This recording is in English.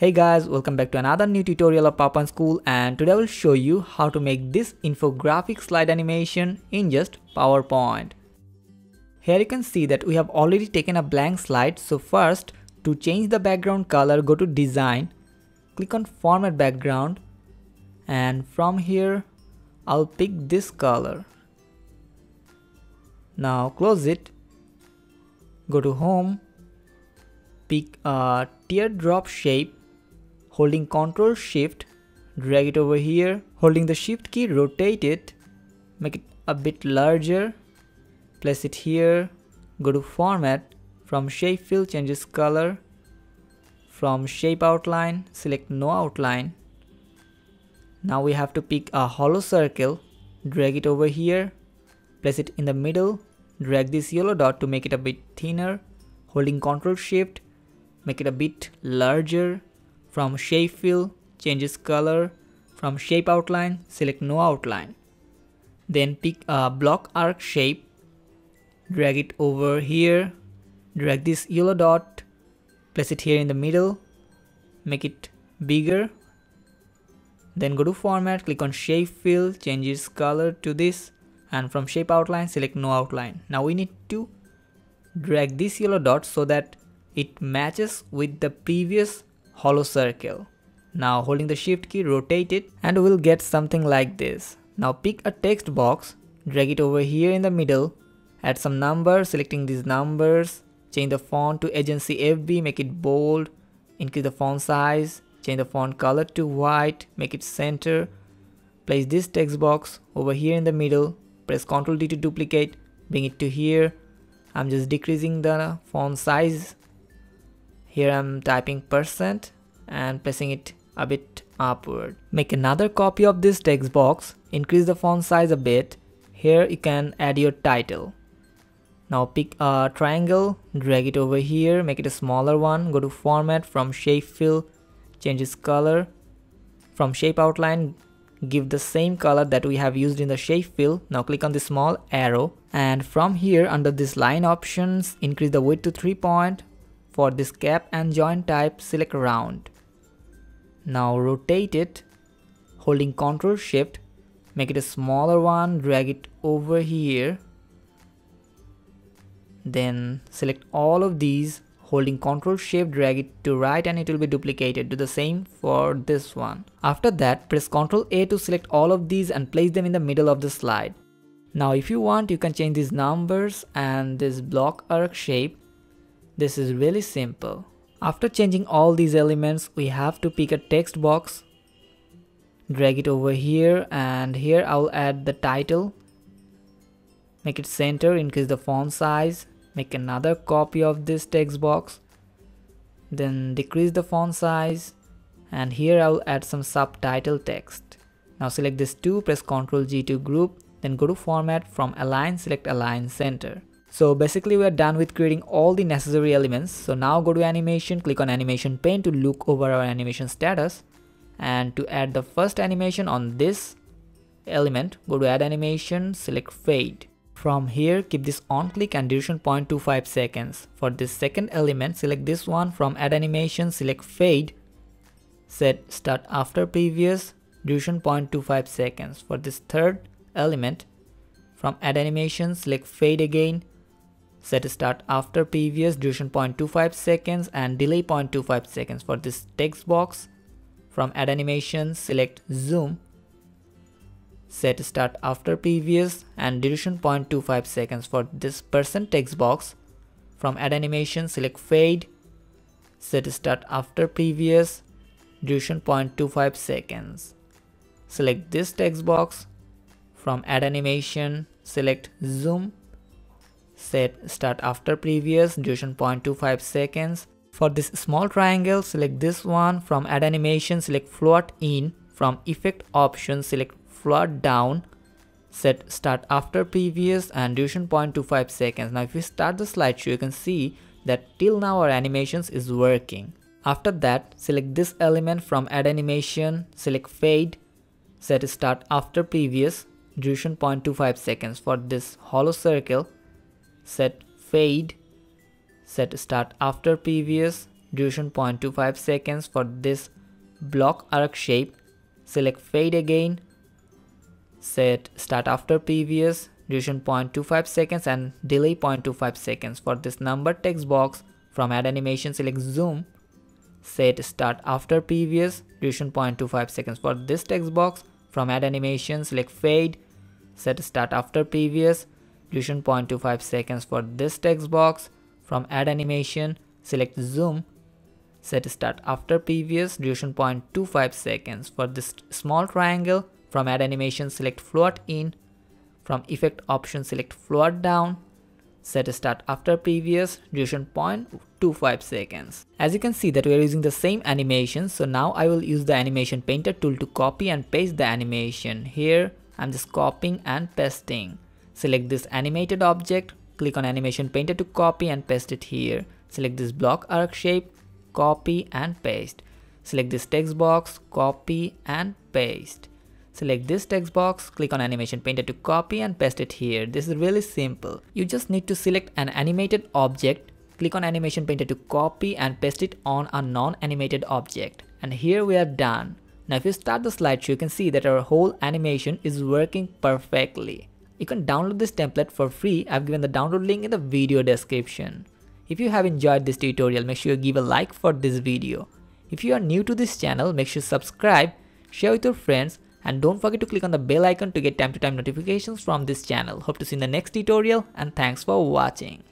Hey guys, welcome back to another new tutorial of PowerPoint School and today I will show you how to make this infographic slide animation in just PowerPoint. Here you can see that we have already taken a blank slide so first to change the background color go to design, click on format background and from here I'll pick this color. Now close it, go to home, pick a teardrop shape, holding Ctrl Shift, drag it over here, holding the Shift key rotate it, make it a bit larger, place it here, go to format, from shape fill changes color, from shape outline select no outline, now we have to pick a hollow circle, drag it over here, place it in the middle, drag this yellow dot to make it a bit thinner, holding Ctrl Shift, make it a bit larger, from shape fill, changes color, from shape outline, select no outline. Then pick a block arc shape, drag it over here, drag this yellow dot, place it here in the middle, make it bigger then go to format, click on shape fill, changes color to this and from shape outline select no outline. Now we need to drag this yellow dot so that it matches with the previous hollow circle. Now holding the shift key rotate it and we'll get something like this. Now pick a text box, drag it over here in the middle, add some numbers, selecting these numbers, change the font to agency FB, make it bold, increase the font size, change the font color to white make it center place this text box over here in the middle press ctrl d to duplicate bring it to here i'm just decreasing the font size here i'm typing percent and placing it a bit upward. Make another copy of this text box. Increase the font size a bit. Here you can add your title. Now pick a triangle drag it over here make it a smaller one. Go to format from shape fill change its color. From shape outline give the same color that we have used in the shape fill. Now click on the small arrow. And from here under this line options increase the width to 3 point for this cap and join type select round now rotate it holding ctrl shift make it a smaller one drag it over here then select all of these holding Ctrl Shift drag it to right and it will be duplicated. Do the same for this one. After that press Ctrl A to select all of these and place them in the middle of the slide. Now if you want you can change these numbers and this block arc shape. This is really simple. After changing all these elements we have to pick a text box drag it over here and here I'll add the title make it center increase the font size make another copy of this text box then decrease the font size and here I will add some subtitle text. Now select this two, press Ctrl G to group, then go to format from align, select align center. So basically we are done with creating all the necessary elements. So now go to animation, click on animation pane to look over our animation status and to add the first animation on this element, go to add animation, select fade. From here, keep this on click and duration 0.25 seconds. For this second element, select this one from add animation, select fade, set start after previous, duration 0.25 seconds. For this third element, from add animation, select fade again, set start after previous, duration 0.25 seconds and delay 0.25 seconds. For this text box, from add animation, select zoom, set start after previous and duration 0.25 seconds for this person text box. From add animation select fade. Set start after previous duration 0.25 seconds. Select this text box. From add animation select zoom set start after previous duration 0.25 seconds. For this small triangle select this one. From add animation select float in. From effect option select float down. Set start after previous and duration 0.25 seconds. Now if we start the slideshow you can see that till now our animations is working. After that select this element from add animation select fade. Set start after previous duration 0.25 seconds. For this hollow circle set fade set start after previous duration 0.25 seconds for this block arc shape. Select fade again set start after previous duration 0.25 seconds and delay 0.25 seconds. For this number text box from add animation select zoom set start after previous duration 0.25 seconds. For this text box from add animation select fade set start after previous duration 0.25 seconds for this text box. From add animation select zoom. Set start after previous duration 0.25 seconds. For this small triangle from add animation select float in. From effect option select float down. Set start after previous duration 0.25 seconds. As you can see that we are using the same animation so now i will use the animation painter tool to copy and paste the animation. Here i'm just copying and pasting select this animated object click on animation painter to copy and paste it here select this block arc shape copy and paste select this text box copy and paste Select this text box, click on animation painter to copy and paste it here. This is really simple. You just need to select an animated object, click on animation painter to copy and paste it on a non-animated object. And here we are done. Now if you start the slideshow, you can see that our whole animation is working perfectly. You can download this template for free. I've given the download link in the video description. If you have enjoyed this tutorial, make sure you give a like for this video. If you are new to this channel, make sure you subscribe, share with your friends and don't forget to click on the bell icon to get time to time notifications from this channel. Hope to see you in the next tutorial and thanks for watching.